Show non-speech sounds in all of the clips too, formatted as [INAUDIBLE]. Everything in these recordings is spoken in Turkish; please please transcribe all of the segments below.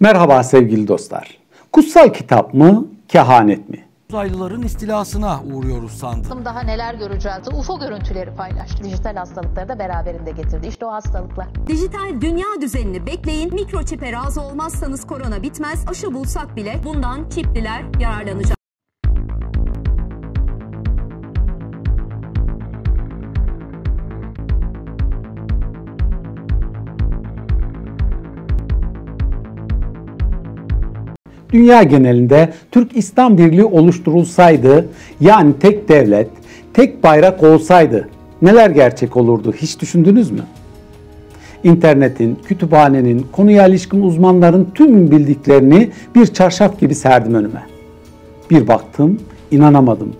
Merhaba sevgili dostlar. Kutsal kitap mı, kehanet mi? Uzaylıların istilasına uğruyoruz sandım. Daha neler göreceğiz? UFO görüntüleri paylaştı. Dijital hastalıkları da beraberinde getirdi. İşte o hastalıklar. Dijital dünya düzenini bekleyin. Mikroçipe razı olmazsanız korona bitmez. Aşı bulsak bile bundan çipliler yararlanacak. Dünya genelinde Türk İslam Birliği oluşturulsaydı, yani tek devlet, tek bayrak olsaydı neler gerçek olurdu hiç düşündünüz mü? İnternetin, kütüphanenin, konuya ilişkin uzmanların tüm bildiklerini bir çarşaf gibi serdim önüme. Bir baktım, inanamadım.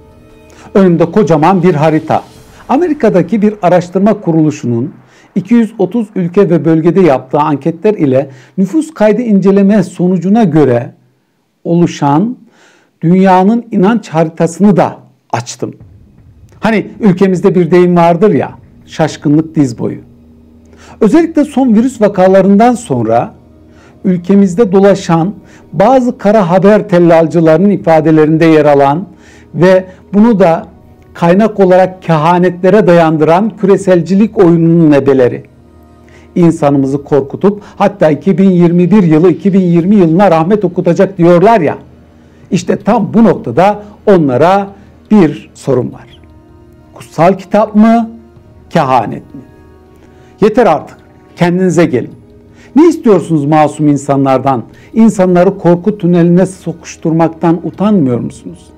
Önümde kocaman bir harita. Amerika'daki bir araştırma kuruluşunun 230 ülke ve bölgede yaptığı anketler ile nüfus kaydı inceleme sonucuna göre oluşan dünyanın inanç haritasını da açtım. Hani ülkemizde bir deyim vardır ya, şaşkınlık diz boyu. Özellikle son virüs vakalarından sonra ülkemizde dolaşan bazı kara haber tellalcılarının ifadelerinde yer alan ve bunu da kaynak olarak kehanetlere dayandıran küreselcilik oyununun nebeleri. İnsanımızı korkutup hatta 2021 yılı 2020 yılına rahmet okutacak diyorlar ya. İşte tam bu noktada onlara bir sorun var. Kutsal kitap mı, kehanet mi? Yeter artık. Kendinize gelin. Ne istiyorsunuz masum insanlardan? İnsanları korku tüneline sokuşturmaktan utanmıyor musunuz?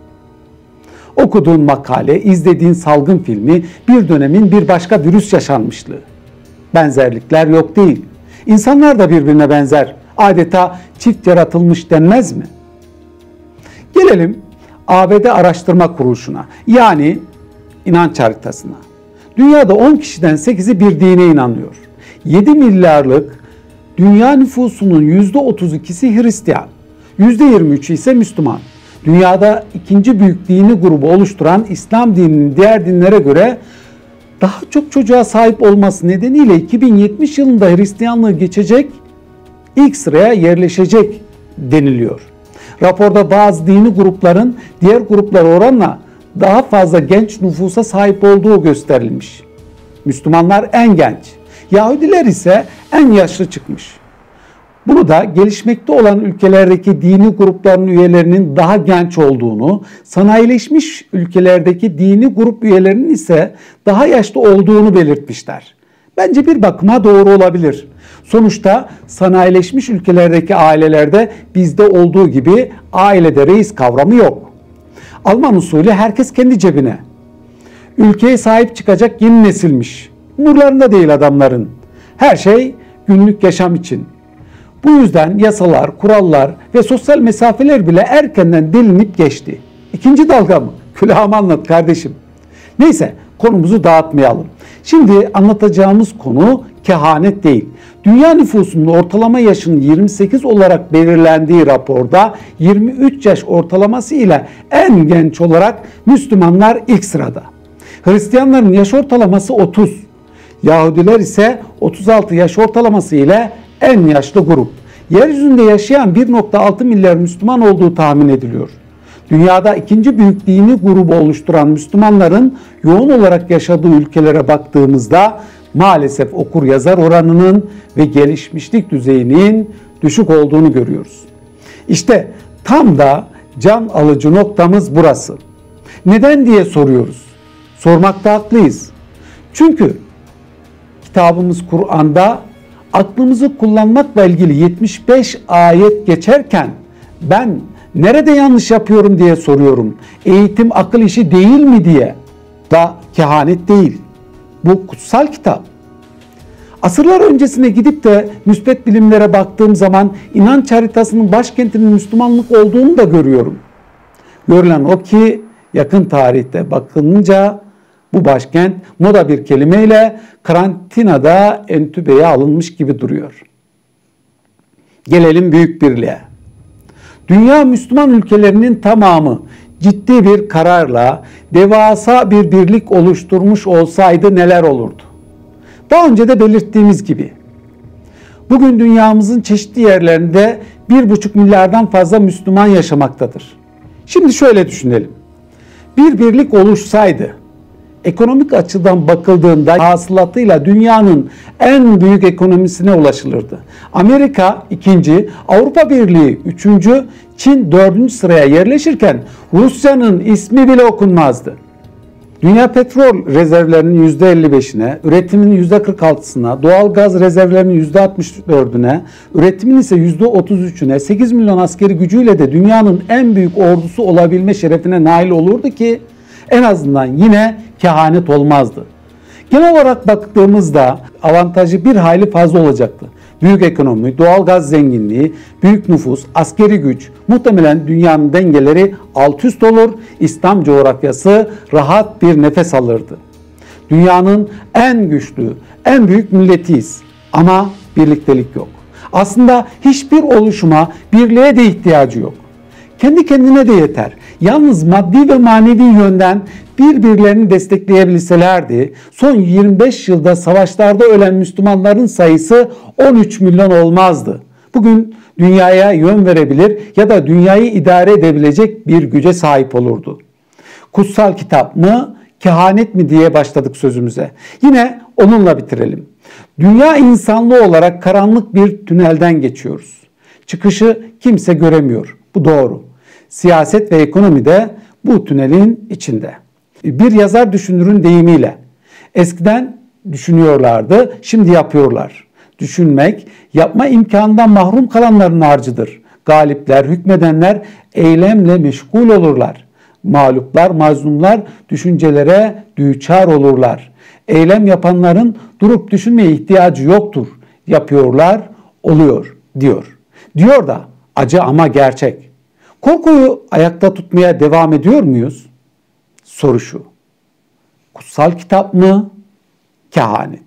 Okuduğun makale, izlediğin salgın filmi bir dönemin bir başka virüs yaşanmışlığı. Benzerlikler yok değil. İnsanlar da birbirine benzer. Adeta çift yaratılmış denmez mi? Gelelim ABD Araştırma Kuruluşu'na yani inanç haritasına. Dünyada 10 kişiden 8'i bir dine inanıyor. 7 milyarlık dünya nüfusunun %32'si Hristiyan, %23'ü ise Müslüman. Dünyada ikinci büyük dini grubu oluşturan İslam dininin diğer dinlere göre daha çok çocuğa sahip olması nedeniyle 2070 yılında Hristiyanlığı geçecek, ilk sıraya yerleşecek deniliyor. Raporda bazı dini grupların diğer gruplar oranla daha fazla genç nüfusa sahip olduğu gösterilmiş. Müslümanlar en genç, Yahudiler ise en yaşlı çıkmış. Bunu da gelişmekte olan ülkelerdeki dini grupların üyelerinin daha genç olduğunu, sanayileşmiş ülkelerdeki dini grup üyelerinin ise daha yaşlı olduğunu belirtmişler. Bence bir bakıma doğru olabilir. Sonuçta sanayileşmiş ülkelerdeki ailelerde bizde olduğu gibi ailede reis kavramı yok. Alman usulü herkes kendi cebine. Ülkeye sahip çıkacak yeni nesilmiş. Umurlarında değil adamların. Her şey günlük yaşam için. Bu yüzden yasalar, kurallar ve sosyal mesafeler bile erkenden delinip geçti. İkinci dalga mı? [LAUGHS] Külahımı anlat kardeşim. Neyse konumuzu dağıtmayalım. Şimdi anlatacağımız konu kehanet değil. Dünya nüfusunun ortalama yaşının 28 olarak belirlendiği raporda 23 yaş ortalaması ile en genç olarak Müslümanlar ilk sırada. Hristiyanların yaş ortalaması 30. Yahudiler ise 36 yaş ortalaması ile en yaşlı grup. Yeryüzünde yaşayan 1.6 milyar Müslüman olduğu tahmin ediliyor. Dünyada ikinci büyük dini grubu oluşturan Müslümanların yoğun olarak yaşadığı ülkelere baktığımızda maalesef okur yazar oranının ve gelişmişlik düzeyinin düşük olduğunu görüyoruz. İşte tam da can alıcı noktamız burası. Neden diye soruyoruz. Sormakta haklıyız. Çünkü kitabımız Kur'an'da aklımızı kullanmakla ilgili 75 ayet geçerken ben nerede yanlış yapıyorum diye soruyorum. Eğitim akıl işi değil mi diye. Da kehanet değil. Bu kutsal kitap. Asırlar öncesine gidip de müspet bilimlere baktığım zaman inanç haritasının başkentinin Müslümanlık olduğunu da görüyorum. Görülen o ki yakın tarihte bakılınca bu başkent moda bir kelimeyle karantinada entübeye alınmış gibi duruyor. Gelelim Büyük Birliğe. Dünya Müslüman ülkelerinin tamamı ciddi bir kararla devasa bir birlik oluşturmuş olsaydı neler olurdu? Daha önce de belirttiğimiz gibi Bugün dünyamızın çeşitli yerlerinde 1,5 milyardan fazla Müslüman yaşamaktadır. Şimdi şöyle düşünelim. Bir birlik oluşsaydı, ekonomik açıdan bakıldığında hasılatıyla dünyanın en büyük ekonomisine ulaşılırdı. Amerika ikinci, Avrupa Birliği üçüncü, Çin dördüncü sıraya yerleşirken Rusya'nın ismi bile okunmazdı. Dünya petrol rezervlerinin %55'ine, üretimin %46'sına, doğal gaz rezervlerinin %64'üne, üretimin ise %33'üne, 8 milyon askeri gücüyle de dünyanın en büyük ordusu olabilme şerefine nail olurdu ki en azından yine kehanet olmazdı. Genel olarak baktığımızda avantajı bir hayli fazla olacaktı. Büyük ekonomi, doğal gaz zenginliği, büyük nüfus, askeri güç, muhtemelen dünyanın dengeleri alt üst olur, İslam coğrafyası rahat bir nefes alırdı. Dünyanın en güçlü, en büyük milletiyiz ama birliktelik yok. Aslında hiçbir oluşuma birliğe de ihtiyacı yok. Kendi kendine de yeter. Yalnız maddi ve manevi yönden birbirlerini destekleyebilselerdi son 25 yılda savaşlarda ölen Müslümanların sayısı 13 milyon olmazdı. Bugün dünyaya yön verebilir ya da dünyayı idare edebilecek bir güce sahip olurdu. Kutsal kitap mı, kehanet mi diye başladık sözümüze. Yine onunla bitirelim. Dünya insanlığı olarak karanlık bir tünelden geçiyoruz. Çıkışı kimse göremiyor. Bu doğru. Siyaset ve ekonomi de bu tünelin içinde. Bir yazar düşünürün deyimiyle eskiden düşünüyorlardı, şimdi yapıyorlar. Düşünmek, yapma imkanından mahrum kalanların harcıdır. Galipler, hükmedenler eylemle meşgul olurlar. Mağluplar, mazlumlar düşüncelere düçar olurlar. Eylem yapanların durup düşünmeye ihtiyacı yoktur. Yapıyorlar, oluyor diyor. Diyor da acı ama gerçek. Korkuyu ayakta tutmaya devam ediyor muyuz? Soru şu. Kutsal kitap mı? Kehanet.